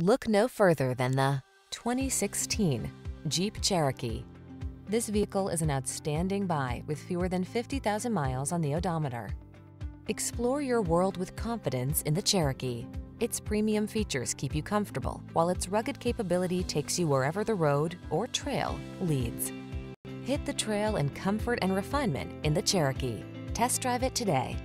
Look no further than the 2016 Jeep Cherokee. This vehicle is an outstanding buy with fewer than 50,000 miles on the odometer. Explore your world with confidence in the Cherokee. Its premium features keep you comfortable, while its rugged capability takes you wherever the road or trail leads. Hit the trail in comfort and refinement in the Cherokee. Test drive it today.